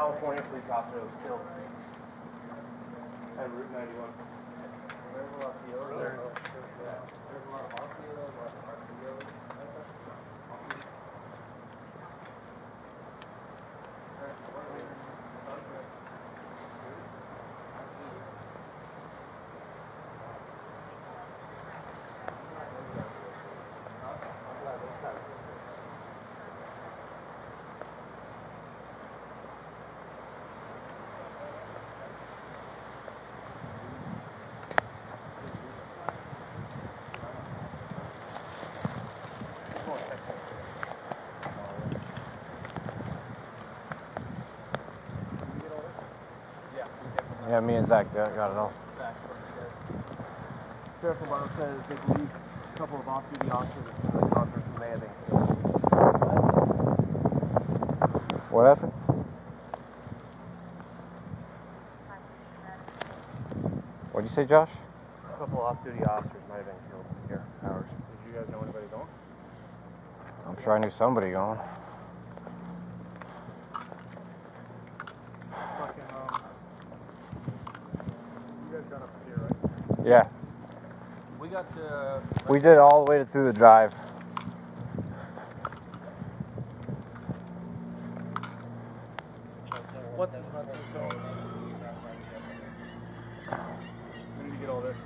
California police officer was killed. At Route 91. There's a lot of. There's a lot of Yeah, me and Zach got, got it all. Sheriff Lombardo says they believe a couple of off-duty officers at the may have been. What happened? What'd you say, Josh? A couple of off-duty officers might have been killed here. Ours. Did you guys know anybody going? I'm sure I knew somebody going. Fucking, um... You guys got up here, right? Yeah, We got to. We did all the way through the drive. What's his hunter's going? We need to get all this.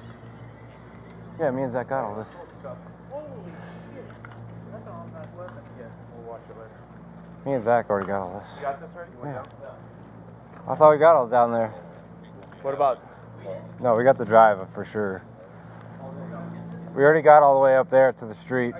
Yeah, me and Zach got all this. Holy shit. That's an automatic weapon. Yeah, we'll watch it later. Me and Zach already got all this. You got this already? You went Yeah. down? I thought we got all down there. What about No, we got the drive for sure. We already got all the way up there to the street.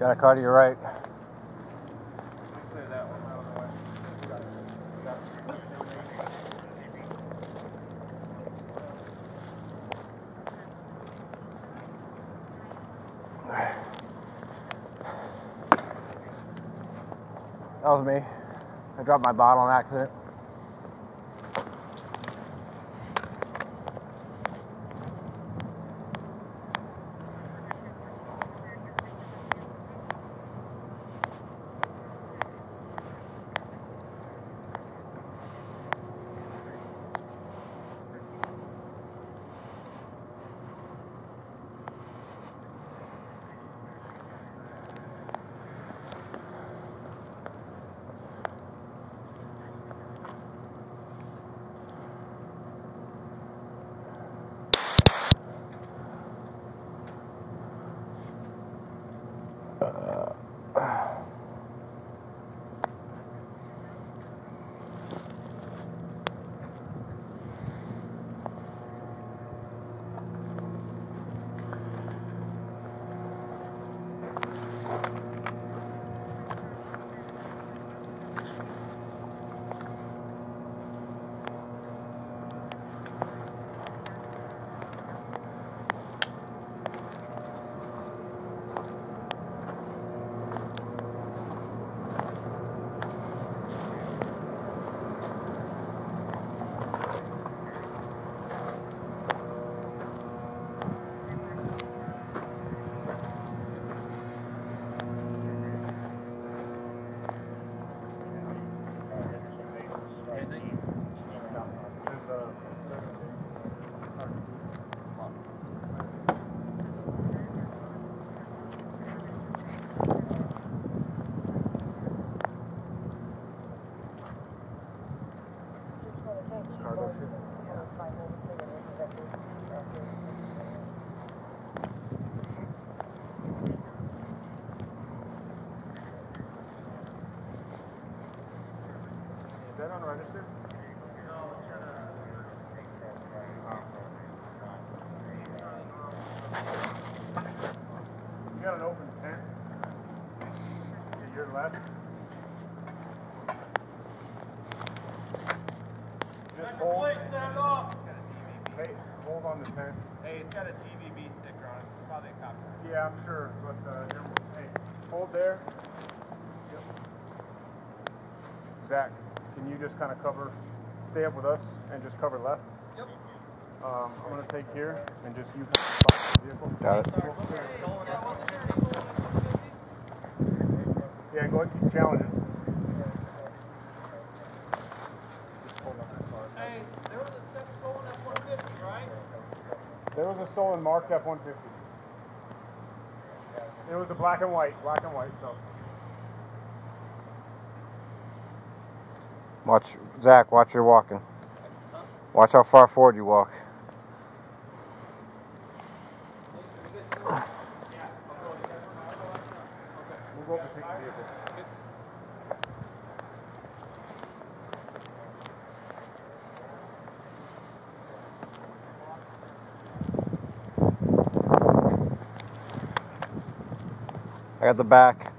Got a car to your right. That was me. I dropped my bottle on accident. Kind of cover, stay up with us and just cover left? Yep. Um, I'm gonna take here and just you the vehicle. Got it. Yeah, go ahead and keep challenging. Just hold on that car. Hey, there was a step stolen at 150, right? There was a stolen marked F-150. It was a black and white, black and white, so. Watch, Zach. Watch your walking. Watch how far forward you walk. I got the back.